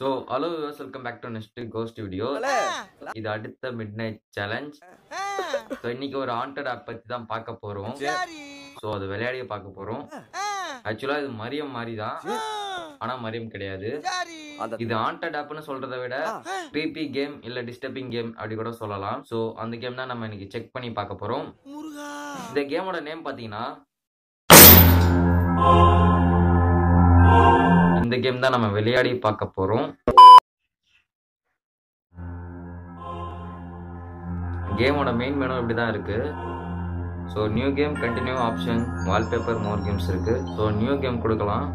So hello viewers welcome back to next ghost video இது அடுத்த mid night challenge so இன்னைக்கு ஒரு haunted app பத்தி தான் பார்க்க போறோம். ஸோ அது விளையாடிய பார்க்க போறோம். ஆக்சுவலா இது மரியம் மாதிரி தான் ஆனா மரியம் கிடையாது. இது ஹாண்டட் ஆப்னு சொல்றதை விட பிபி கேம் இல்ல டிஸ்டர்பிங் கேம் அப்படி கூட சொல்லலாம். ஸோ அந்த கேம் தான் நம்ம இன்னைக்கு செக் பண்ணி பார்க்க போறோம். இந்த கேமோட நேம் பாத்தீங்கன்னா இந்த கேம் தான் நம்ம விளையாடி பார்க்க போகிறோம் கேமோட மெயின் மெனு இப்படி தான் இருக்கு. So new game continue option wallpaper more games இருக்கு. ஸோ நியூ கேம் கொடுக்கலாம்.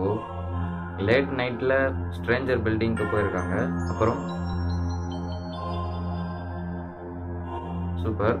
ஓ லேட் நைட்டில் ஸ்ட்ரேஞ்சர் பில்டிங்க்கு போயிருக்காங்க. அப்புறம்? Super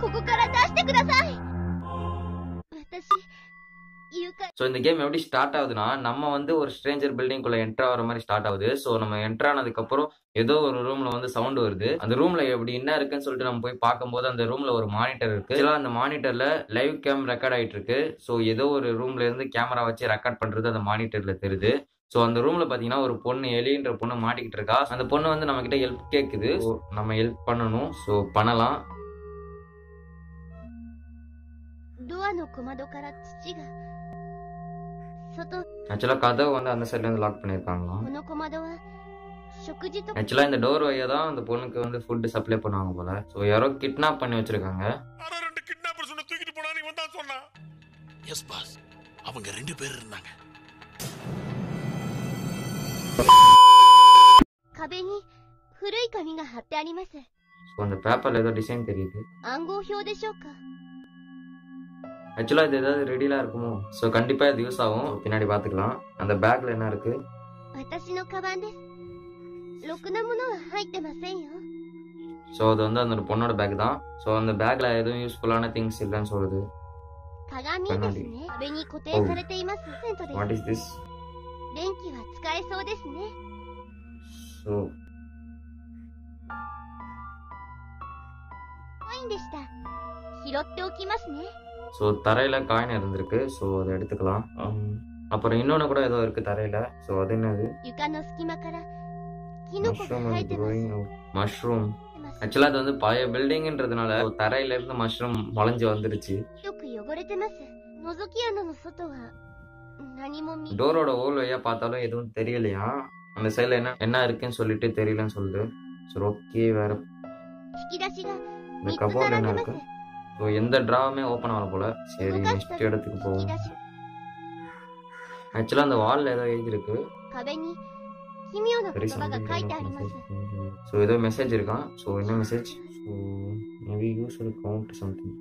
ここから出してください私誘拐 ஸோ இந்த கேம் எப்படி ஸ்டார்ட் ஆகுதுன்னா நம்ம வந்து ஒரு ஸ்ட்ரேஞ்சர் பில்டிங்குள்ள என்டர் ஆகிற மாதிரி ஸ்டார்ட் ஆகுது ஸோ நம்ம என்டர் ஆனதுக்கப்புறம் ஏதோ ஒரு ரூம்ல வந்து சவுண்ட் வருது அந்த ரூம்ல எப்படி என்ன இருக்குன்னு சொல்லிட்டு நம்ம போய் பார்க்கும்போது அந்த ரூம்ல ஒரு மானிட்டர் இருக்கு Actually, அந்த மானிட்டர்ல லைவ் கேம் ரெக்கார்ட் ஆயிட்டு இருக்கு ஸோ ஏதோ ஒரு ரூம்ல இருந்து கேமரா வச்சு ரெக்கார்ட் பண்றது அந்த மானிட்டர்ல தெரியுது ஸோ அந்த ரூம்ல பாத்தீங்கன்னா ஒரு பொண்ணு எலின்ற பொண்ணு மாட்டிக்கிட்டு இருக்கா அந்த பொண்ணு வந்து நம்ம கிட்ட ஹெல்ப் கேக்குது So, நம்ம ஹெல்ப் பண்ணணும் ஸோ பண்ணலாம் ドアの小窓から土が外 ஆக்சுவலா கதவை வந்து அந்த சைட்ல இருந்து லாக் பண்ணியிருக்காங்களாம் この小窓は食事と ஆக்சுவலா இந்த டோர் வழியா தான் அந்த பொண்ணுக்கு வந்து ஃபுட் சப்ளை பண்ணுவாங்க போல ஸோ யாரோ கிட்னாப் பண்ணி வச்சிருக்காங்க ஆனா ரெண்டு கிட்னாப்பர் சொன்ன தூக்கிட்டு போனா நீ வந்தான் சொன்னா எஸ் பாஸ் அவங்க ரெண்டு பேர் இருந்தாங்க 壁に古い紙が貼ってあります ஸோ அந்த பேப்பர்ல ஏதோ டிசைன் தெரியுது 暗号表でしょうか ஆக்சுவலா இது ஏதாவது ரெடிலாம் இருக்குமோ ஸோ கண்டிப்பா இது யூஸ் ஆகும் பின்னாடி பாத்துக்கலாம் அந்த பேக்ல என்ன இருக்கு 私のカバンですろくなものは入ってませんよ ஸோ அது வந்து அந்த பொண்ணோட பேக் தான் ஸோ அந்த பேக்ல எதுவும் யூஸ்ஃபுல்லான திங்ஸ் இல்லைன்னு சொல்லுது 鏡ですね壁に固定されていますセントで what is this 電気は使えそうですね so コインでした拾っておきますね so தரையில் காயின் இருந்திருக்கு. ஸோ அதை எடுத்துக்கலாம். அப்புறம் இன்னொன்று கூட ஏதோ இருக்கு தரையில. ஸோ அது என்னது? மஷ்ரூம் ஆக்சுவலாக அது வந்து பழைய பில்டிங்ன்றதுனால தரையில இருந்து மஷ்ரூம் முளைஞ்சு வந்துருச்சு. டோரோட ஓல் வழியா பார்த்தாலும் எதுவும் தெரியலையா? அந்த சைடுல என்ன என்ன இருக்குன்னு சொல்லிட்டு தெரியலன்னு சொல்லுது. ஸோ ஓகே வேற. இந்த கபோர்ட் என்ன இருக்கு? ஸோ எந்த ட்ராவுமே ஓப்பன் ஆகல போல். சரி நெக்ஸ்ட் இடத்துக்கு போவோம். ஆக்சுவலாக அந்த வால்ல ஏதோ எழுதிருக்கு ஸோ ஏதோ மெசேஜ் இருக்கான். ஸோ என்ன message so maybe use count something